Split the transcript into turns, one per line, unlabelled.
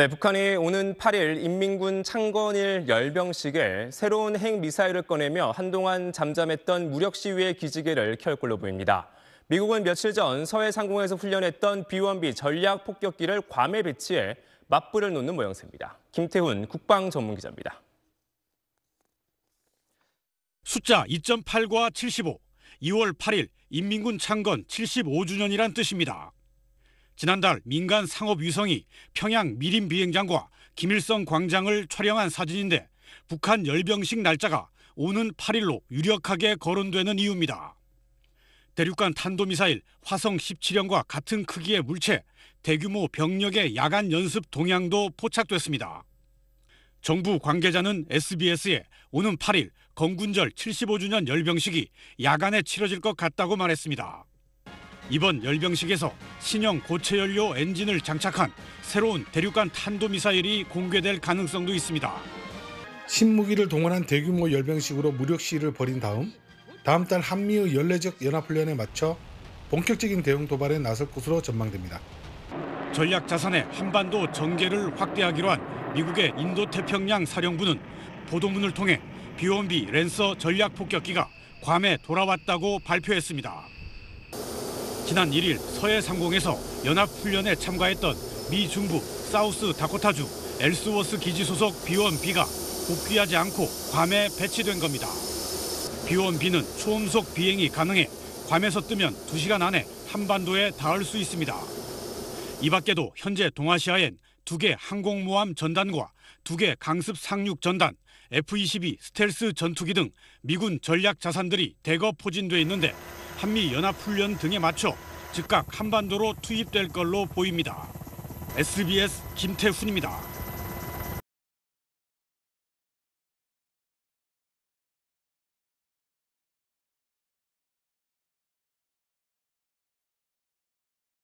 네, 북한이 오는 8일 인민군 창건일 열병식에 새로운 핵미사일을 꺼내며 한동안 잠잠했던 무력 시위의 기지개를 켤 걸로 보입니다. 미국은 며칠 전 서해 상공에서 훈련했던 B-1B 전략 폭격기를 괌에 배치해 맞불을 놓는 모양새입니다. 김태훈 국방 전문 기자입니다.
숫자 2.8과 75, 2월 8일 인민군 창건 75주년이란 뜻입니다. 지난달 민간 상업 위성이 평양 미림 비행장과 김일성 광장을 촬영한 사진인데 북한 열병식 날짜가 오는 8일로 유력하게 거론되는 이유입니다. 대륙간 탄도미사일 화성 17형과 같은 크기의 물체, 대규모 병력의 야간 연습 동향도 포착됐습니다. 정부 관계자는 SBS에 오는 8일 건군절 75주년 열병식이 야간에 치러질 것 같다고 말했습니다. 이번 열병식에서 신형 고체 연료 엔진을 장착한 새로운 대륙간 탄도미사일이 공개될 가능성도 있습니다.
신무기를 동원한 대규모 열병식으로 무력 시위를 벌인 다음 다음 달 한미의 연례적 연합훈련에 맞춰 본격적인 대응 도발에 나설 것으로 전망됩니다.
전략 자산의 한반도 전개를 확대하기로 한 미국의 인도태평양 사령부는 보도문을 통해 B-1B 랜서 전략 폭격기가 괌에 돌아왔다고 발표했습니다. 지난 1일 서해 상공에서 연합훈련에 참가했던 미 중부 사우스 다코타주 엘스워스 기지 소속 B-1B가 복귀하지 않고 괌에 배치된 겁니다. B-1B는 초음속 비행이 가능해 괌에서 뜨면 2시간 안에 한반도에 닿을 수 있습니다. 이 밖에도 현재 동아시아엔 두 개 항공모함 전단과 두 개 강습 상륙 전단, F-22 스텔스 전투기 등 미군 전략 자산들이 대거 포진돼 있는데 한미 연합훈련 등에 맞춰 즉각 한반도로 투입될 걸로 보입니다. SBS 김태훈입니다.